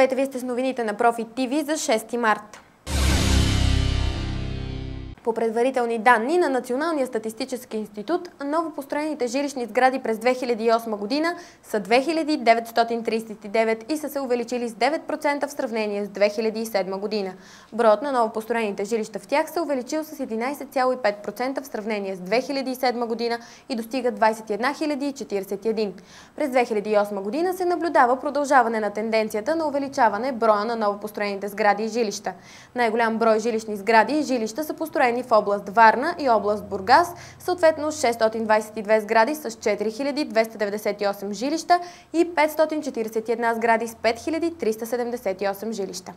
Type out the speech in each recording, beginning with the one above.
Здравейте, вие сте с новините на Profit TV за 6 март. По предварителни данни на Националния статистически институт, новопостроените жилищни сгради през 2008 година са 2939 и са се увеличили с 9% в сравнение с 2007 година. Броят на новопостроените жилища в тях се увеличил с 11,5% в сравнение с 2007 година и достига 21 041. През 2008 година се наблюдава продължаване на тенденцията на увеличаване броя на новопостроените сгради и жилища. Най-голям брой жилищни сгради и жилища са построени построени в област Варна и област Бургас, съответно 622 сгради с 4298 жилища и 541 сгради с 5378 жилища.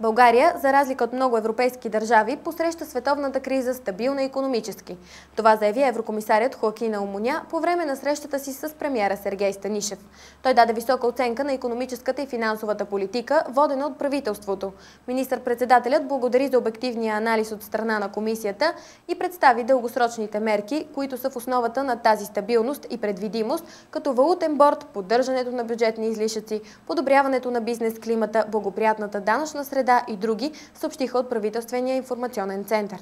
България, за разлика от много европейски държави, посреща световната криза стабилна економически. Това заяви еврокомисарят Хоакина Омуня по време на срещата си с премиера Сергей Станишев. Той даде висока оценка на економическата и финансовата политика, водена от правителството. Министър-председателят благодари за обективния анализ от страна на комисията и представи дългосрочните мерки, които са в основата на тази стабилност и предвидимост, като валутен борт, поддържането на бюджетни излишъци, подобряването на бизнес климата, благоприятната данъчна среда, среда и други, съобщиха от правителствения информационен център.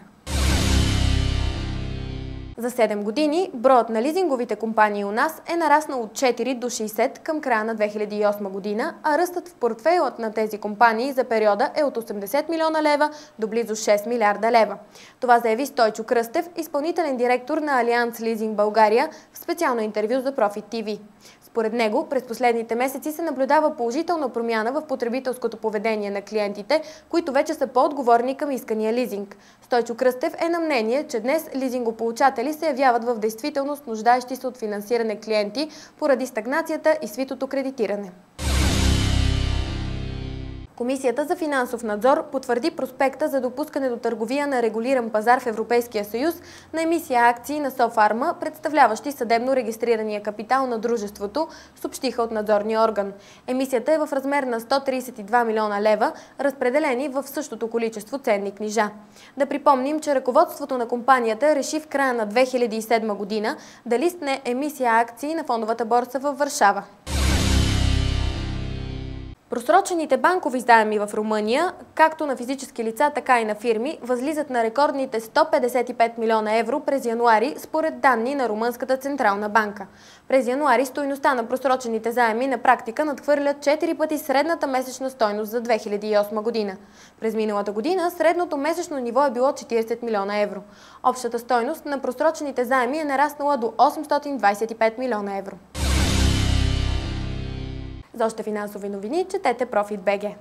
За 7 години броят на лизинговите компании у нас е нараснал от 4 до 60 към края на 2008 година, а ръстът в портфейлът на тези компании за периода е от 80 милиона лева до близо 6 милиарда лева. Това заяви Стойчо Кръстев, изпълнителен директор на Алианс Лизинг България в специално интервю за Profit TV. Според него, през последните месеци се наблюдава положителна промяна в потребителското поведение на клиентите, които вече са по-отговорни към искания лизинг. Стойчо Кръстев е на мнение, че днес лизингополучатели се явяват в действителност нуждаещи се от финансиране клиенти поради стагнацията и свитото кредитиране. Комисията за финансов надзор потвърди проспекта за допускане до търговия на регулиран пазар в Европейския съюз на емисия акции на Софарма, представляващи съдебно регистрирания капитал на дружеството, съобщиха от надзорния орган. Емисията е в размер на 132 милиона лева, разпределени в същото количество ценни книжа. Да припомним, че ръководството на компанията реши в края на 2007 година да листне емисия акции на фондовата борса във Варшава. Просрочените банкови заеми в Румъния, както на физически лица, така и на фирми, възлизат на рекордните 155 милиона евро през януари, според данни на Румънската централна банка. През януари стойността на просрочените заеми на практика надхвърлят 4 пъти средната месечна стойност за 2008 година. През миналата година средното месечно ниво е било 40 милиона евро. Общата стойност на просрочените заеми е нараснала до 825 милиона евро. За още финансови новини четете Profit.bg.